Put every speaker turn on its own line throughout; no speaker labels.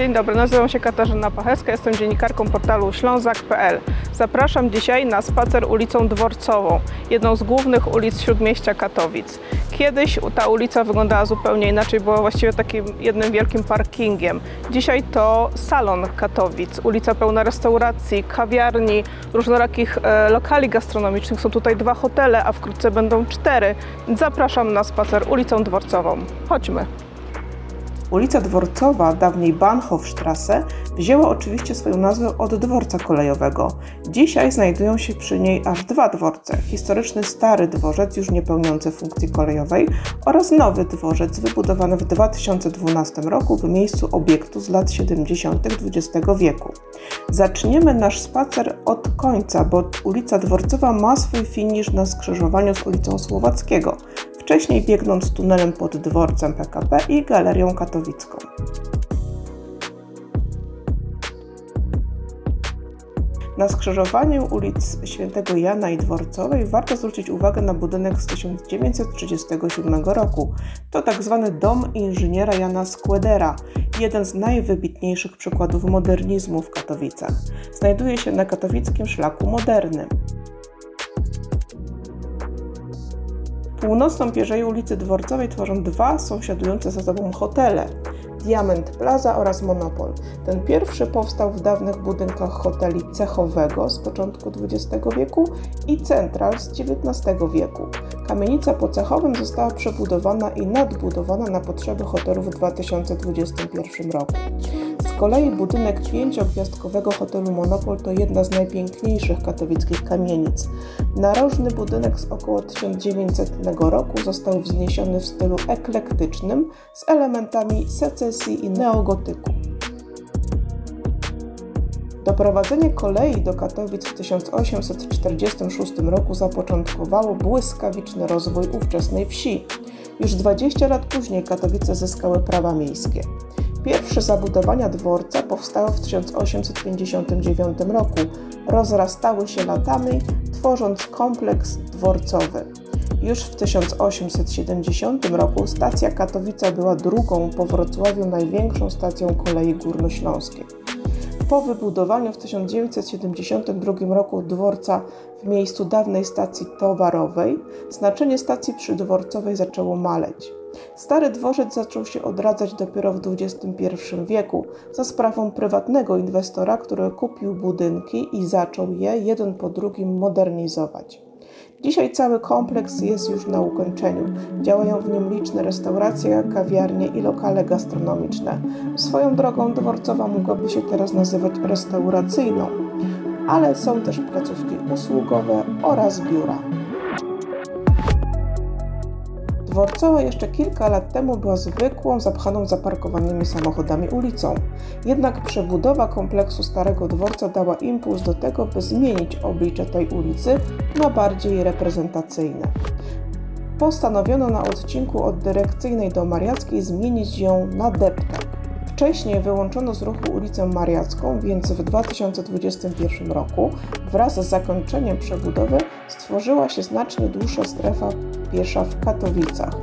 Dzień dobry, nazywam się Katarzyna Pachewska, jestem dziennikarką portalu ślązak.pl. Zapraszam dzisiaj na spacer ulicą Dworcową, jedną z głównych ulic Śródmieścia Katowic. Kiedyś ta ulica wyglądała zupełnie inaczej, była właściwie takim jednym wielkim parkingiem. Dzisiaj to salon Katowic, ulica pełna restauracji, kawiarni, różnorakich e, lokali gastronomicznych. Są tutaj dwa hotele, a wkrótce będą cztery. Zapraszam na spacer ulicą Dworcową. Chodźmy. Ulica Dworcowa, dawniej Bahnhofstrasse, wzięła oczywiście swoją nazwę od dworca kolejowego. Dzisiaj znajdują się przy niej aż dwa dworce. Historyczny stary dworzec, już nie pełniący funkcji kolejowej oraz nowy dworzec wybudowany w 2012 roku w miejscu obiektu z lat 70. XX wieku. Zaczniemy nasz spacer od końca, bo ulica Dworcowa ma swój finisz na skrzyżowaniu z ulicą Słowackiego wcześniej biegnąc tunelem pod dworcem PKP i Galerią Katowicką. Na skrzyżowaniu ulic Świętego Jana i Dworcowej warto zwrócić uwagę na budynek z 1937 roku. To tzw. Tak dom inżyniera Jana Skłedera, jeden z najwybitniejszych przykładów modernizmu w Katowicach. Znajduje się na katowickim szlaku modernym. Północną pierzeję ulicy Dworcowej tworzą dwa sąsiadujące ze sobą hotele. Diamond Plaza oraz Monopol. Ten pierwszy powstał w dawnych budynkach hoteli cechowego z początku XX wieku i Central z XIX wieku. Kamienica po cechowym została przebudowana i nadbudowana na potrzeby hotelu w 2021 roku kolei budynek pięciogwiazdkowego hotelu Monopol to jedna z najpiękniejszych katowickich kamienic. Narożny budynek z około 1900 roku został wzniesiony w stylu eklektycznym z elementami secesji i neogotyku. Doprowadzenie kolei do Katowic w 1846 roku zapoczątkowało błyskawiczny rozwój ówczesnej wsi. Już 20 lat później Katowice zyskały prawa miejskie. Pierwsze zabudowania dworca powstały w 1859 roku. Rozrastały się latami, tworząc kompleks dworcowy. Już w 1870 roku stacja Katowica była drugą po Wrocławiu największą stacją kolei górnośląskiej. Po wybudowaniu w 1972 roku dworca w miejscu dawnej stacji towarowej, znaczenie stacji przydworcowej zaczęło maleć. Stary dworzec zaczął się odradzać dopiero w XXI wieku za sprawą prywatnego inwestora, który kupił budynki i zaczął je jeden po drugim modernizować. Dzisiaj cały kompleks jest już na ukończeniu. Działają w nim liczne restauracje, kawiarnie i lokale gastronomiczne. Swoją drogą dworcowa mogłaby się teraz nazywać restauracyjną, ale są też placówki usługowe oraz biura. Dworcowa jeszcze kilka lat temu była zwykłą, zapchaną zaparkowanymi samochodami ulicą. Jednak przebudowa kompleksu Starego Dworca dała impuls do tego, by zmienić oblicze tej ulicy na bardziej reprezentacyjne. Postanowiono na odcinku od Dyrekcyjnej do Mariackiej zmienić ją na deptę. Wcześniej wyłączono z ruchu ulicę Mariacką, więc w 2021 roku wraz z zakończeniem przebudowy stworzyła się znacznie dłuższa strefa piesza w Katowicach.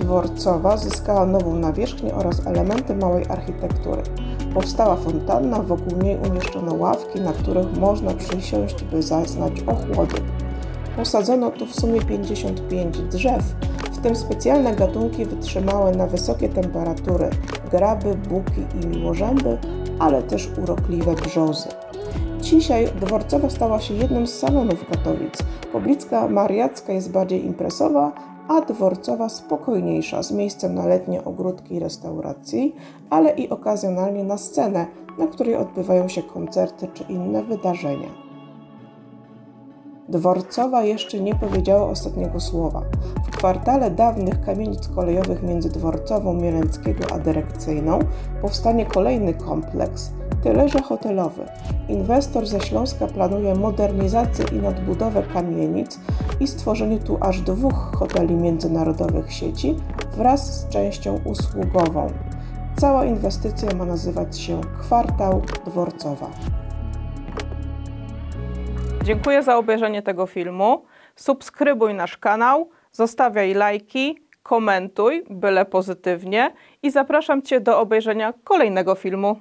Dworcowa zyskała nową nawierzchnię oraz elementy małej architektury. Powstała fontanna, wokół niej umieszczono ławki, na których można przysiąść, by zaznać ochłody. Posadzono tu w sumie 55 drzew, w tym specjalne gatunki wytrzymałe na wysokie temperatury graby, buki i miłożęby, ale też urokliwe brzozy. Dzisiaj dworcowa stała się jednym z salonów Katowic. Poblicka Mariacka jest bardziej impresowa, a dworcowa spokojniejsza, z miejscem na letnie ogródki i restauracji, ale i okazjonalnie na scenę, na której odbywają się koncerty czy inne wydarzenia. Dworcowa jeszcze nie powiedziała ostatniego słowa. W kwartale dawnych kamienic kolejowych między Dworcową Mielęckiego a Dyrekcyjną powstanie kolejny kompleks, tyle hotelowy. Inwestor ze Śląska planuje modernizację i nadbudowę kamienic i stworzenie tu aż dwóch hoteli międzynarodowych sieci wraz z częścią usługową. Cała inwestycja ma nazywać się Kwartał Dworcowa. Dziękuję za obejrzenie tego filmu. Subskrybuj nasz kanał, zostawiaj lajki, komentuj, byle pozytywnie i zapraszam Cię do obejrzenia kolejnego filmu.